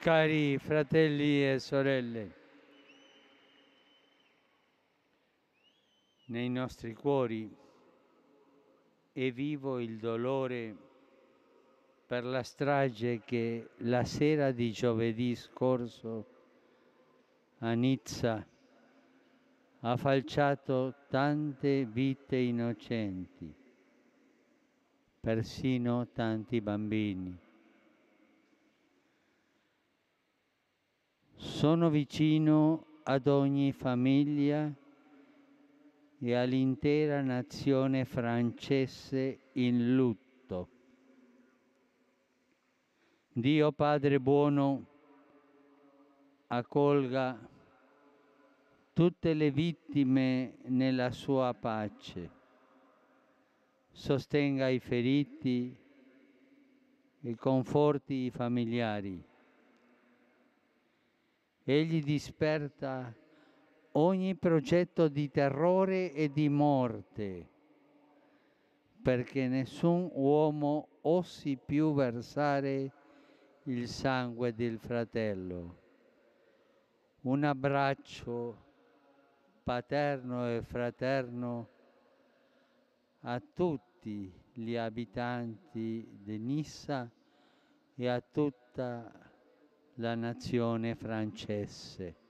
Cari fratelli e sorelle, nei nostri cuori è vivo il dolore per la strage che la sera di giovedì scorso a Nizza ha falciato tante vite innocenti, persino tanti bambini. Sono vicino ad ogni famiglia e all'intera nazione francese in lutto. Dio Padre buono accolga tutte le vittime nella sua pace, sostenga i feriti e conforti i familiari. Egli disperta ogni progetto di terrore e di morte, perché nessun uomo osi più versare il sangue del fratello. Un abbraccio paterno e fraterno a tutti gli abitanti di Nissa e a tutta la nazione francese.